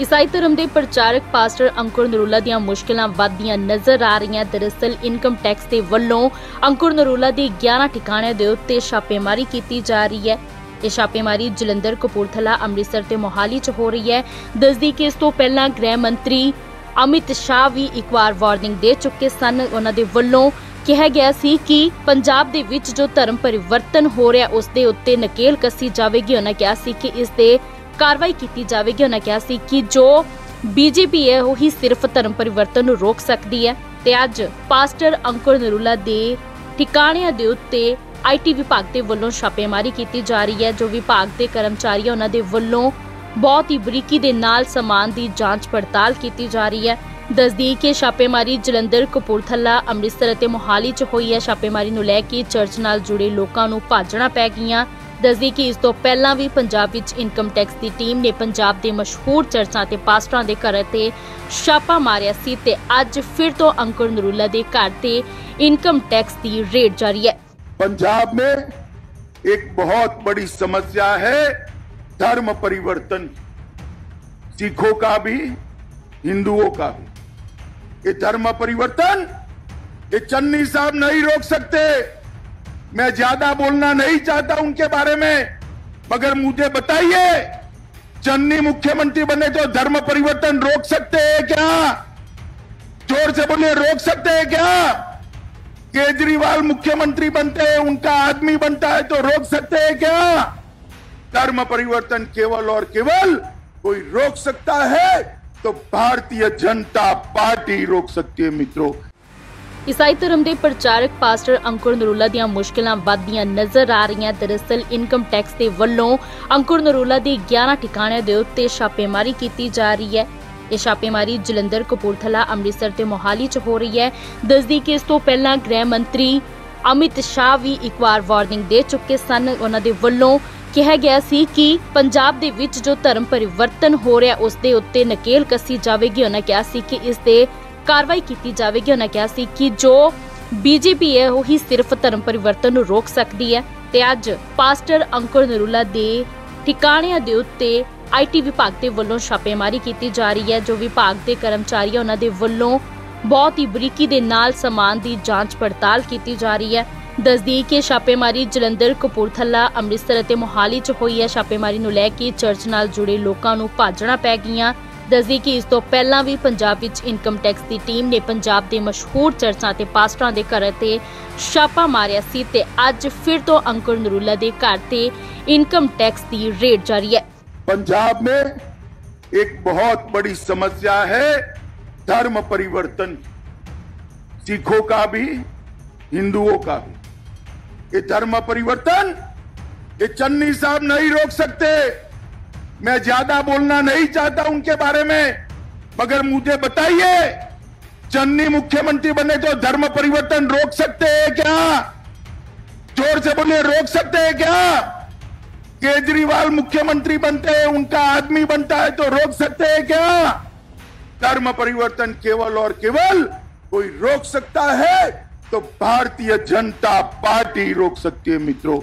ਈਸਾਈ ਧਰਮ ਦੇ ਪ੍ਰਚਾਰਕ ਪਾਸਟਰ ਅੰਕੁਰ ਨਰੂਲਾ ਦੀਆਂ ਮੁਸ਼ਕਲਾਂ ਵੱਧਦੀਆਂ ਨਜ਼ਰ ਆ ਰਹੀਆਂ। ਦਰਅਸਲ, ਇਨਕਮ ਟੈਕਸ ਦੇ ਵੱਲੋਂ ਅੰਕੁਰ ਨਰੂਲਾ ਦੇ 11 ਠਿਕਾਣਿਆਂ ਦੇ ਉੱਤੇ ਛਾਪੇਮਾਰੀ ਕੀਤੀ ਜਾ ਰਹੀ ਹੈ। ਇਹ ਛਾਪੇਮਾਰੀ ਜਲੰਧਰ, ਕਪੂਰਥਲਾ, ਅੰਮ੍ਰਿਤਸਰ ਤੇ ਮੋਹਾਲੀ 'ਚ ਹੋ ਰਹੀ ਹੈ। ਦੱਸਦੀ ਕਿ ਇਸ ਤੋਂ ਪਹਿਲਾਂ ਗ੍ਰਹਿ ਮੰਤਰੀ ਅਮਿਤ ਸ਼ਾਹ ਵੀ ਇੱਕ ਵਾਰ ਵਾਰਨਿੰਗ ਦੇ ਚੁੱਕੇ ਸਨ। ਉਹਨਾਂ ਦੇ ਵੱਲੋਂ ਕਿਹਾ ਗਿਆ ਸੀ ਕਿ ਪੰਜਾਬ ਦੇ ਵਿੱਚ ਜੋ ਧਰਮ ਪਰਿਵਰਤਨ ਹੋ ਰਿਹਾ, ਉਸ ਦੇ ਉੱਤੇ ਨਕੇਲ ਕੱਸੀ ਜਾਵੇਗੀ। ਉਹਨਾਂ ਕਿਹਾ ਸੀ ਕਿ ਇਸ ਦੇ ਕਾਰਵਾਈ ਕੀਤੀ ਜਾਵੇਗੀ। ਉਹਨਾਂ ਕਿਹਾ ਸੀ ਕਿ ਜੋ ਬੀਜੇਪੀ ਹੈ ਉਹ ਹੀ ਸਿਰਫ ਧਰਮ ਪਰਿਵਰਤਨ ਨੂੰ ਰੋਕ ਸਕਦੀ ਹੈ ਤੇ ਅੱਜ ਪਾਸਟਰ ਅੰਕੁਰ ਨਰੂਲਾ ਦੇ ਠਿਕਾਣਿਆਂ ਦੇ ਉੱਤੇ ਆਈਟੀ ਵਿਭਾਗ ਦੇ ਵੱਲੋਂ ਛਾਪੇਮਾਰੀ ਕੀਤੀ ਜਾ ਰਹੀ ਹੈ ਜੋ ਵਿਭਾਗ ਦੇ ਕਰਮਚਾਰੀ ਆ, ਉਹਨਾਂ ਦੇ ਵੱਲੋਂ ਬਹੁਤ ਹੀ ਬਰੀਕੀ ਦੇ ਨਾਲ ਸਮਾਨ ਦੀ ਜਾਂਚ ਪੜਤਾਲ ਕੀਤੀ ਜਾ ਰਹੀ ਹੈ। ਦੱਸਦੀ ਕਿ ਛਾਪੇਮਾਰੀ ਜਲੰਧਰ ਕਪੂਰਥਲਾ ਅੰਮ੍ਰਿਤਸਰ ਅਤੇ ਮੋਹਾਲੀ 'ਚ ਹੋਈ ਹੈ। ਛਾਪੇਮਾਰੀ ਨੂੰ ਲੈ ਕੇ ਚਰਚ ਨਾਲ ਜੁੜੇ ਲੋਕਾਂ ਨੂੰ ਭਾਜਣਾ ਪੈ ਗਈਆਂ। ਦੱਸਦੀ ਕਿ ਇਸ ਤੋਂ ਪਹਿਲਾਂ ਵੀ ਪੰਜਾਬ ਵਿੱਚ ਇਨਕਮ ਟੈਕਸ ਦੀ ਟੀਮ ਨੇ ਪੰਜਾਬ ਦੇ ਮਸ਼ਹੂਰ ਚਰਚਾਂ ਤੇ ਪਾਸਟਰਾਂ ਦੇ ਘਰ ਤੇ ਛਾਪਾ ਮਾਰਿਆ ਸੀ ਤੇ ਅੱਜ ਫਿਰ ਤੋਂ ਅੰਕੁਰ ਨਰੂਲਾ ਦੇ ਘਰ ਤੇ ਇਨਕਮ ਟੈਕਸ ਦੀ ਰੇਡ ਜਾਰੀ ਹੈ पंजाब में एक बहुत बड़ी समस्या है धर्म परिवर्तन सिखों का भी हिंदुओं का भी ये धर्म परिवर्तन ये चन्नी साहब नहीं रोक सकते मैं ज़्यादा बोलना नहीं चाहता उनके बारे में, मगर मुझे बताइए चन्नी मुख्यमंत्री बने तो धर्म परिवर्तन रोक सकते हैं क्या? ज़ोर से बोलिए, रोक सकते हैं क्या? केजरीवाल मुख्यमंत्री बनते हैं, उनका आदमी बनता है तो रोक सकते हैं क्या? धर्म परिवर्तन केवल और केवल कोई रोक सकता है तो भारतीय जनता पार्टी रोक सकती है, मित्रों। ਈਸਾਈ ਧਰਮ ਦੇ ਪ੍ਰਚਾਰਕ ਪਾਸਟਰ ਅੰਕੁਰ ਨਰੂਲਾ ਦੀਆਂ ਮੁਸ਼ਕਲਾਂ ਵੱਧਦੀਆਂ ਨਜ਼ਰ ਆ ਰਹੀਆਂ। ਦਰਅਸਲ, ਇਨਕਮ ਟੈਕਸ ਦੇ ਵੱਲੋਂ ਅੰਕੁਰ ਨਰੂਲਾ ਦੇ 11 ਠਿਕਾਣਿਆਂ ਦੇ ਉੱਤੇ ਛਾਪੇਮਾਰੀ ਕੀਤੀ ਜਾ ਰਹੀ ਹੈ। ਇਹ ਛਾਪੇਮਾਰੀ ਜਲੰਧਰ, ਕਪੂਰਥਲਾ, ਅੰਮ੍ਰਿਤਸਰ ਤੇ ਮੋਹਾਲੀ 'ਚ ਹੋ ਰਹੀ ਹੈ। ਦੱਸਦੀ ਕਿ ਇਸ ਤੋਂ ਪਹਿਲਾਂ ਗ੍ਰਹਿ ਮੰਤਰੀ ਅਮਿਤ ਸ਼ਾਹ ਵੀ ਇੱਕ ਵਾਰ ਵਾਰਨਿੰਗ ਦੇ ਚੁੱਕੇ ਸਨ। ਉਹਨਾਂ ਦੇ ਵੱਲੋਂ ਕਿਹਾ ਗਿਆ ਸੀ ਕਿ ਪੰਜਾਬ ਦੇ ਵਿੱਚ ਜੋ ਧਰਮ ਪਰਿਵਰਤਨ ਹੋ ਰਿਹਾ, ਉਸ ਦੇ ਉੱਤੇ ਨਕੇਲ ਕੱਸੀ ਜਾਵੇਗੀ। ਉਹਨਾਂ ਕਿਹਾ ਸੀ ਕਿ ਇਸ ਦੇ ਕਾਰਵਾਈ ਕੀਤੀ ਜਾਵੇਗੀ। ਉਹਨਾਂ ਕਿਹਾ ਸੀ ਕਿ ਜੋ ਬੀਜੇਪੀ ਹੈ ਉਹ ਹੀ ਸਿਰਫ ਧਰਮ ਪਰਿਵਰਤਨ ਨੂੰ ਰੋਕ ਸਕਦੀ ਹੈ ਤੇ ਅੱਜ ਪਾਸਟਰ ਅੰਕੁਰ ਨਰੂਲਾ ਦੇ ਠਿਕਾਣਿਆਂ ਦੇ ਉੱਤੇ ਆਈਟੀ ਵਿਭਾਗ ਦੇ ਵੱਲੋਂ ਛਾਪੇਮਾਰੀ ਕੀਤੀ ਜਾ ਰਹੀ ਹੈ ਜੋ ਵਿਭਾਗ ਦੇ ਕਰਮਚਾਰੀ ਆ, ਉਹਨਾਂ ਦੇ ਵੱਲੋਂ ਬਹੁਤ ਹੀ ਬਰੀਕੀ ਦੇ ਨਾਲ ਸਮਾਨ ਦੀ ਜਾਂਚ ਪੜਤਾਲ ਕੀਤੀ ਜਾ ਰਹੀ ਹੈ। ਦੱਸਦੀ ਕਿ ਛਾਪੇਮਾਰੀ ਜਲੰਧਰ ਕਪੂਰਥਲਾ ਅੰਮ੍ਰਿਤਸਰ ਅਤੇ ਮੋਹਾਲੀ 'ਚ ਹੋਈ ਹੈ। ਛਾਪੇਮਾਰੀ ਨੂੰ ਲੈ ਕੇ ਚਰਚ ਨਾਲ ਜੁੜੇ ਲੋਕਾਂ ਨੂੰ ਭਾਜਣਾ ਪੈ ਗਈਆਂ। ਦੱਸਦੀ ਕਿ ਇਸ ਤੋਂ ਪਹਿਲਾਂ ਵੀ ਪੰਜਾਬ ਵਿੱਚ ਇਨਕਮ ਟੈਕਸ ਦੀ ਟੀਮ ਨੇ ਪੰਜਾਬ ਦੇ ਮਸ਼ਹੂਰ ਚਰਚਾਂ ਤੇ ਪਾਸਟਰਾਂ ਦੇ ਘਰ ਤੇ ਛਾਪਾ ਮਾਰਿਆ ਸੀ ਤੇ ਅੱਜ ਫਿਰ ਤੋਂ ਅੰਕੁਰ ਨਰੂਲਾ ਦੇ ਘਰ ਤੇ ਇਨਕਮ ਟੈਕਸ ਦੀ ਰੇਡ ਜਾਰੀ ਹੈ पंजाब में एक बहुत बड़ी समस्या है धर्म परिवर्तन सिखों का भी हिंदुओं का भी ये धर्म परिवर्तन ये चन्नी साहब नहीं रोक सकते मैं ज़्यादा बोलना नहीं चाहता उनके बारे में, मगर मुझे बताइए चन्नी मुख्यमंत्री बने तो धर्म परिवर्तन रोक सकते हैं क्या? ज़ोर से बोलिए, रोक सकते हैं क्या? केजरीवाल मुख्यमंत्री बनते हैं, उनका आदमी बनता है तो रोक सकते हैं क्या? धर्म परिवर्तन केवल और केवल कोई रोक सकता है तो भारतीय जनता पार्टी रोक सकती है मित्रों।